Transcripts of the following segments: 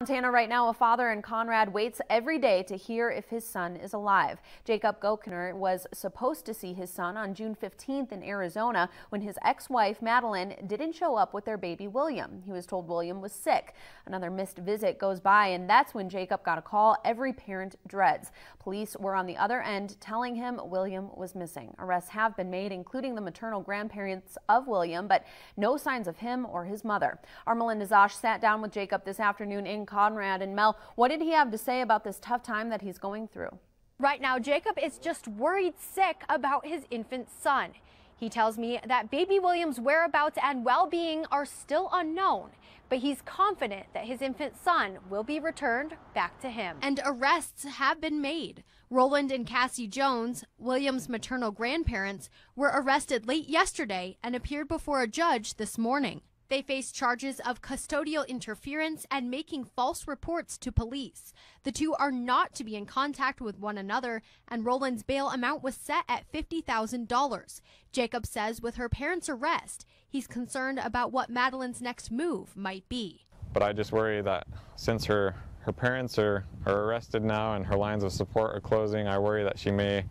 Montana right now, a father in Conrad waits every day to hear if his son is alive. Jacob Gouchenour was supposed to see his son on June 15th in Arizona when his ex-wife Madeline didn't show up with their baby William. He was told William was sick. Another missed visit goes by and that's when Jacob got a call every parent dreads. Police were on the other end telling him William was missing. Arrests have been made including the maternal grandparents of William but no signs of him or his mother. Our Melinda Zosh sat down with Jacob this afternoon in Conrad. And Mel, what did he have to say about this tough time that he's going through? Right now, Jacob is just worried sick about his infant son. He tells me that baby William's whereabouts and well-being are still unknown, but he's confident that his infant son will be returned back to him. And arrests have been made. Roland and Cassie Jones, William's maternal grandparents, were arrested late yesterday and appeared before a judge this morning. They face charges of custodial interference and making false reports to police. The two are not to be in contact with one another, and Roland's bail amount was set at $50,000. Jacob says with her parents' arrest, he's concerned about what Madeline's next move might be. But I just worry that since her, her parents are, are arrested now and her lines of support are closing, I worry that she may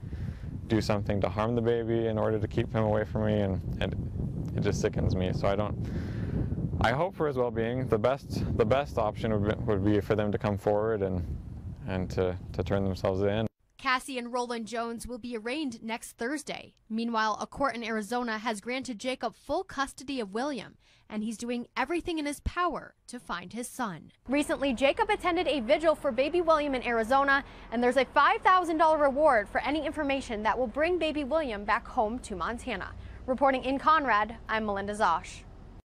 do something to harm the baby in order to keep him away from me, and, and it just sickens me. So I don't. I hope for his well-being. The best, the best option would be, would be for them to come forward and and to, to turn themselves in. Cassie and Roland Jones will be arraigned next Thursday. Meanwhile, a court in Arizona has granted Jacob full custody of William, and he's doing everything in his power to find his son. Recently, Jacob attended a vigil for baby William in Arizona, and there's a $5,000 reward for any information that will bring baby William back home to Montana. Reporting in Conrad, I'm Melinda Zosh.